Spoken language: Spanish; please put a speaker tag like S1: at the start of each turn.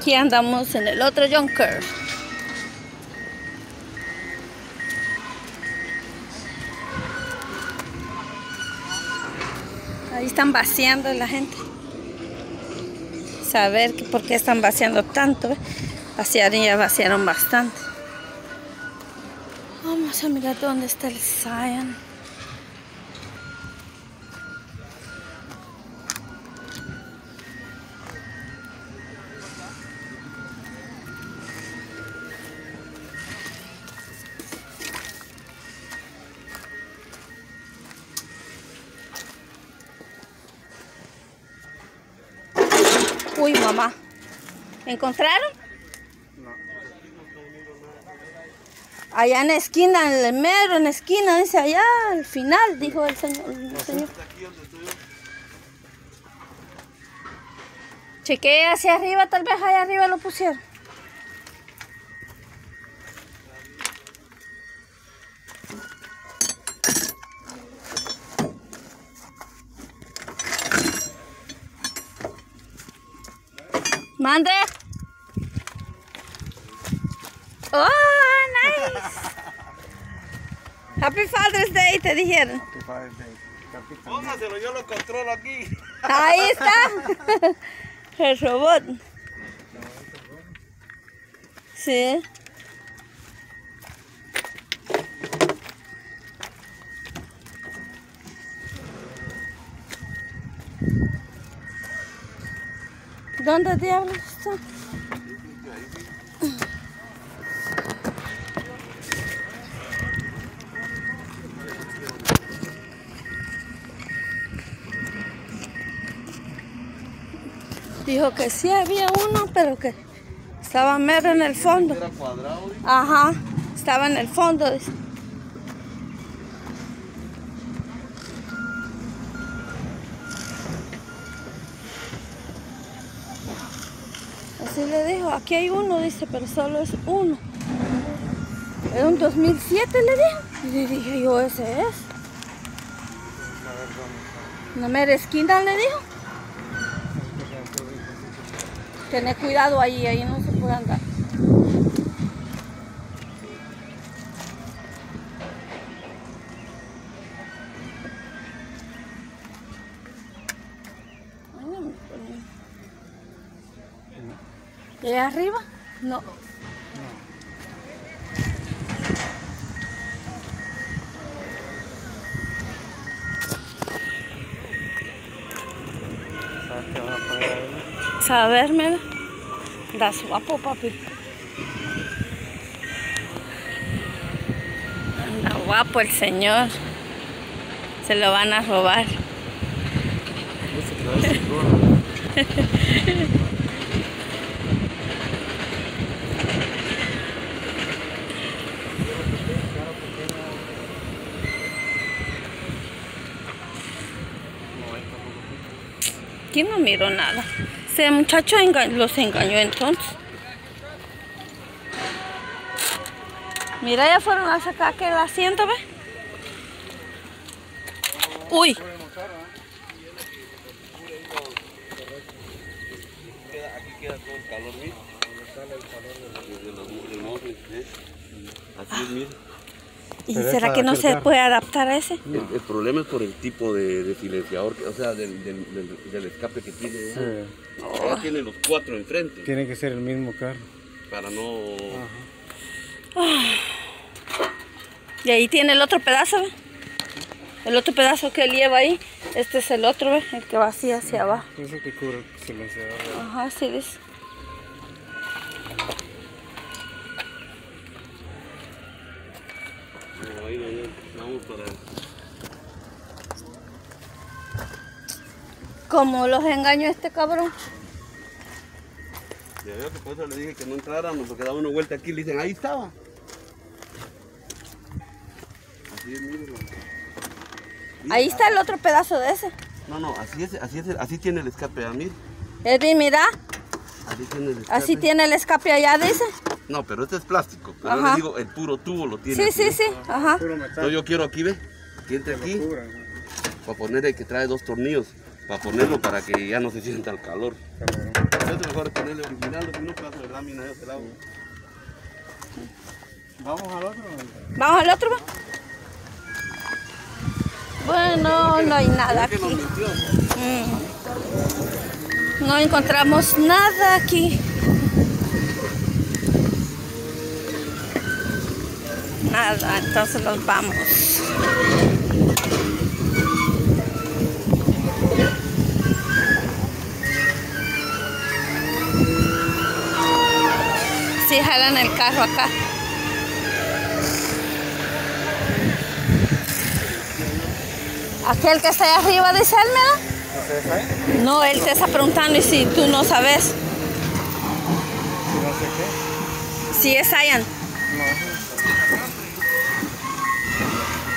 S1: Aquí andamos en el otro Junker. Ahí están vaciando la gente. Saber que por qué están vaciando tanto. ¿eh? Vaciaron ya vaciaron bastante. Vamos a mirar dónde está el Zion. Uy, mamá. ¿Encontraron?
S2: No.
S1: Allá en la esquina, en el mero, en la esquina, dice allá, al final, dijo el señor. El señor. Hacia arriba, tal vez allá arriba lo pusieron. Mande. Oh, nice. Happy Father's Day, te dijeron.
S2: Que Father's Day.
S3: Póngaselo, yo lo controlo aquí.
S1: Ahí está. El robot. Sí. ¿Dónde diablos está? Dijo que sí había uno, pero que estaba mero en el fondo.
S3: Era cuadrado.
S1: Ajá, estaba en el fondo. dice. Así le dijo, aquí hay uno, dice, pero solo es uno. Es un 2007, le dijo. Y le dije yo, ese es. La mera esquina, le dijo. Tener cuidado ahí, ahí no se puede andar. ¿Y allá arriba? No.
S2: ¿Sabes qué van a poner ahí?
S1: Saberme. Das guapo, papi. Anda guapo el señor. Se lo van a robar.
S3: Ese que trae cinturón.
S2: No, ahí tampoco.
S1: Aquí no miró nada. Ese muchacho los engañó entonces. Mira, ya fueron a sacar aquel asiento, ¿ve? Uy,
S3: Queda- todo el calor, ¿ves? Mira.
S1: ¿Y
S2: Pero
S1: será que no se
S2: carro.
S1: puede adaptar a ese?
S3: El, el problema es por el tipo de, de silenciador, que- o sea, del, del, del- del escape que tiene.
S2: Sí.
S3: Ahora tiene los cuatro enfrente,
S2: Tiene que ser el mismo carro.
S3: para no...
S1: Y ahí tiene el otro pedazo, ¿ve? El otro pedazo que él lleva ahí. Este es el otro, ¿ve? El que va así hacia abajo.
S2: Dice que cubre el silenciador.
S1: Ajá, sí dice.
S3: Para...
S1: Como los engañó este cabrón.
S3: Ya veo que por eso le dije que no entráramos, porque daba una vuelta aquí y le dicen, ahí estaba. Así es, mírenlo.
S1: Ahí está el otro pedazo de ese.
S3: No, no, así es, así es, así tiene el escape a mí.
S1: Edwin, mira,
S3: Así tiene el escape.
S1: así tiene el escape allá, dice.
S3: No, pero este es plástico. Pero yo
S1: Ajá.
S3: le digo, el puro tubo lo tiene.
S1: Sí,
S3: aquí,
S1: sí, sí, ajá.
S3: Entonces yo quiero aquí, ve, que entre aquí,
S2: lo cubra, ¿no?
S3: para poner el que trae dos tornillos, para ponerlo para que ya no se sienta el calor. Eso mejor ponerle original, lo que uno pedazo de lámina de ese lado.
S2: Vamos al otro.
S1: ¿Vamos al otro? va? Bueno, no hay nada aquí. Mm. No encontramos nada aquí. Nada, entonces nos vamos. Sí, jalan el carro acá. Aquel que está ahí arriba, dice él, ¿no? Él te está preguntando y si tú no sabes,
S2: Si
S1: si es Ian.
S2: No.